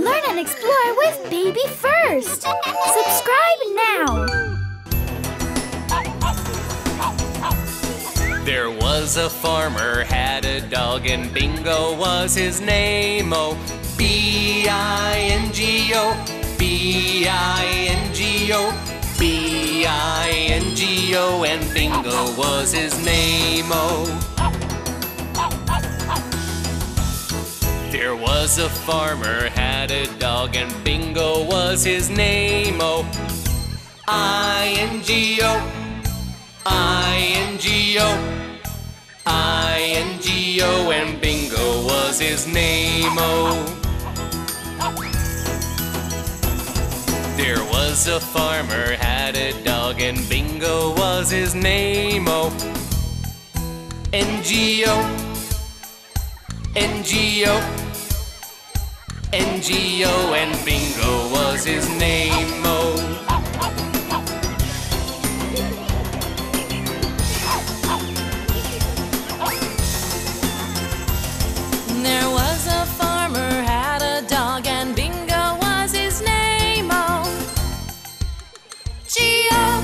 Learn and explore with BabyFirst. Subscribe now. There was a farmer, had a dog, and Bingo was his name. Oh, B-I-N-G-O, B-I-N-G-O, B-I-N-G-O, and Bingo was his name. There was a farmer, had a dog, and Bingo was his name. Oh, I-N-G-O, I-N-G-O, I-N-G-O, and Bingo was his name. Oh. There was a farmer, had a dog, and Bingo was his name. Oh, N-G-O, N-G-O, N-G-O, and Bingo was his name. Oh. There was a farmer, had a dog, and Bingo was his name. Oh, G-O,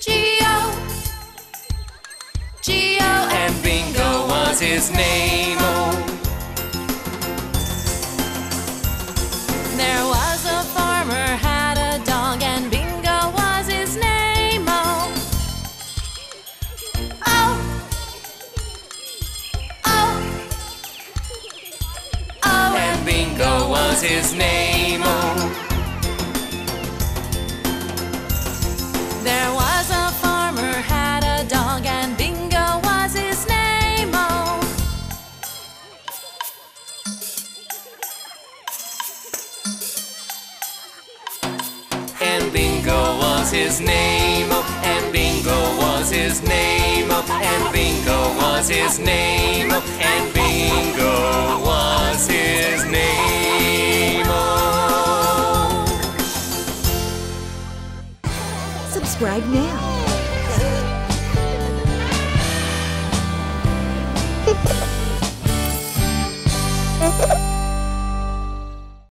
G-O, G-O, and Bingo was his name. Was his name. Oh, There was a farmer, had a dog, and Bingo was his name. Oh, and Bingo was his name. Oh, and Bingo was his name. Oh, and Bingo was his name. Oh, and Bingo subscribe now.